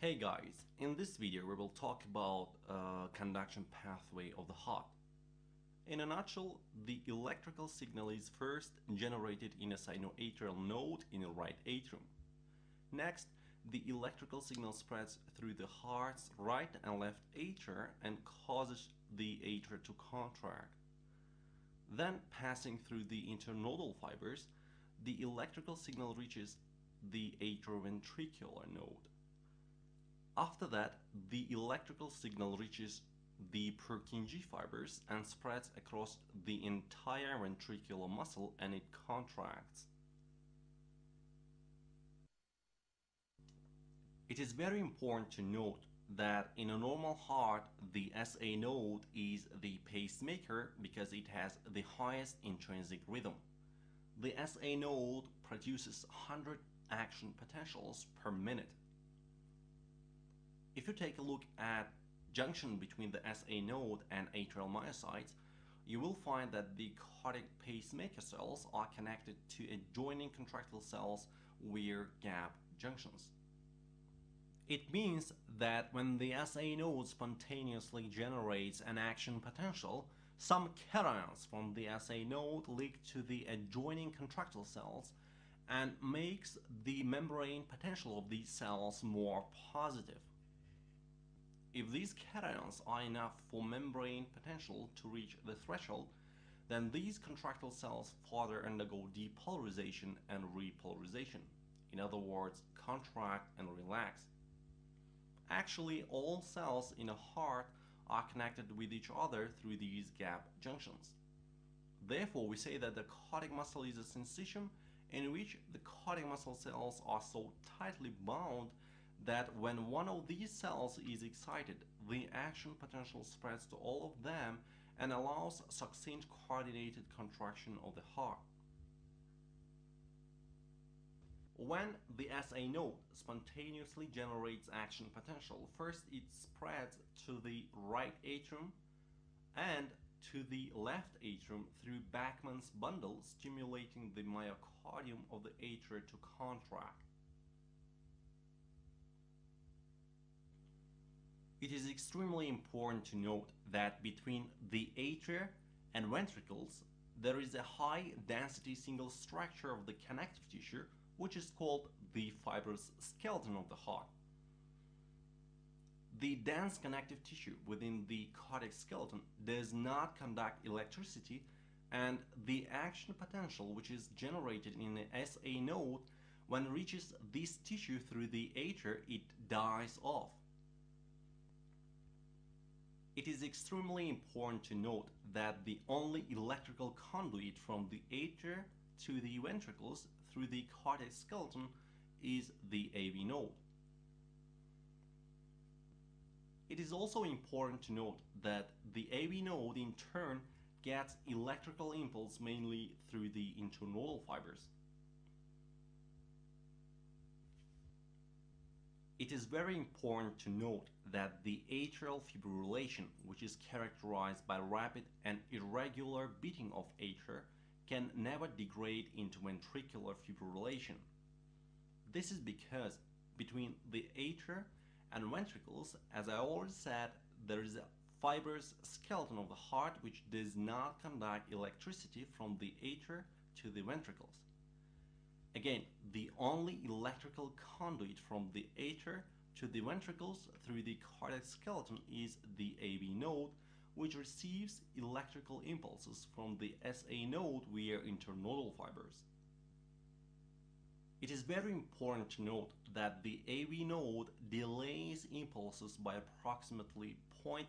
Hey guys, in this video we will talk about uh, conduction pathway of the heart. In a nutshell, the electrical signal is first generated in a sinoatrial node in the right atrium. Next, the electrical signal spreads through the heart's right and left atria and causes the atria to contract. Then, passing through the internodal fibers, the electrical signal reaches the atrioventricular node. After that, the electrical signal reaches the Purkinje fibers and spreads across the entire ventricular muscle and it contracts. It is very important to note that in a normal heart, the SA node is the pacemaker because it has the highest intrinsic rhythm. The SA node produces 100 action potentials per minute. If you take a look at junction between the SA node and atrial myocytes, you will find that the cardiac pacemaker cells are connected to adjoining contractile cells via gap junctions. It means that when the SA node spontaneously generates an action potential, some cations from the SA node leak to the adjoining contractile cells and makes the membrane potential of these cells more positive. If these cations are enough for membrane potential to reach the threshold, then these contractile cells further undergo depolarization and repolarization. In other words, contract and relax. Actually, all cells in a heart are connected with each other through these gap junctions. Therefore, we say that the cardiac muscle is a syncytium in which the cardiac muscle cells are so tightly bound that when one of these cells is excited, the action potential spreads to all of them and allows succinct coordinated contraction of the heart. When the SA node spontaneously generates action potential, first it spreads to the right atrium and to the left atrium through Bachmann's bundle stimulating the myocardium of the atria to contract. It is extremely important to note that between the atria and ventricles there is a high density single structure of the connective tissue which is called the fibrous skeleton of the heart. The dense connective tissue within the cardiac skeleton does not conduct electricity and the action potential which is generated in the SA node when reaches this tissue through the atria it dies off. It is extremely important to note that the only electrical conduit from the atria to the ventricles through the cardiac skeleton is the AV node. It is also important to note that the AV node in turn gets electrical impulse mainly through the internodal fibers. It is very important to note that the atrial fibrillation, which is characterized by rapid and irregular beating of atria, can never degrade into ventricular fibrillation. This is because between the atria and ventricles, as I already said, there is a fibrous skeleton of the heart which does not conduct electricity from the atria to the ventricles. Again, the only electrical conduit from the atria to the ventricles through the cardiac skeleton is the AV node, which receives electrical impulses from the SA node via internodal fibers. It is very important to note that the AV node delays impulses by approximately 0.12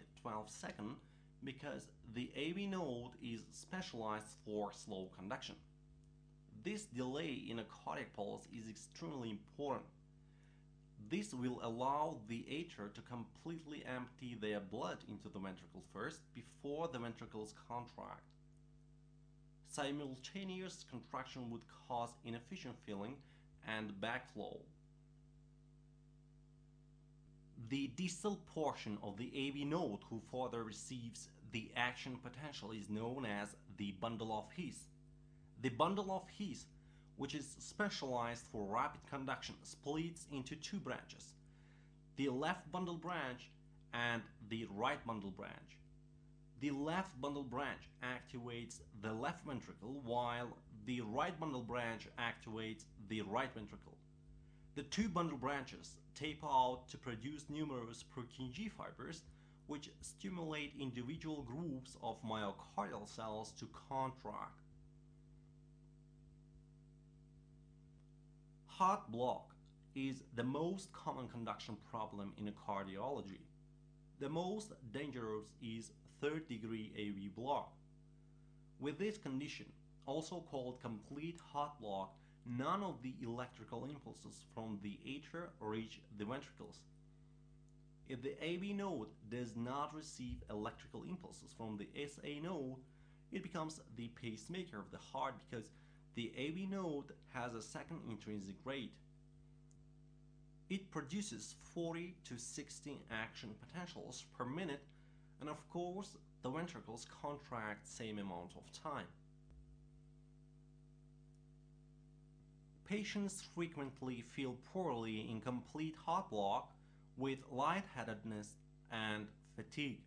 second because the AV node is specialized for slow conduction. This delay in a cardiac pulse is extremely important. This will allow the atria to completely empty their blood into the ventricles first before the ventricles contract. Simultaneous contraction would cause inefficient filling and backflow. The distal portion of the AV node who further receives the action potential is known as the bundle of His. The bundle of His, which is specialized for rapid conduction, splits into two branches. the left bundle branch and the right bundle branch. The left bundle branch activates the left ventricle while the right bundle branch activates the right ventricle. The two bundle branches taper out to produce numerous Purkinje fibers which stimulate individual groups of myocardial cells to contract. Heart block is the most common conduction problem in cardiology. The most dangerous is third degree AV block. With this condition, also called complete heart block, none of the electrical impulses from the atria reach the ventricles. If the AV node does not receive electrical impulses from the SA node, it becomes the pacemaker of the heart because the AV node has a second intrinsic rate. It produces 40 to 60 action potentials per minute and of course the ventricles contract same amount of time. Patients frequently feel poorly in complete heart block with lightheadedness and fatigue.